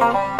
Bye.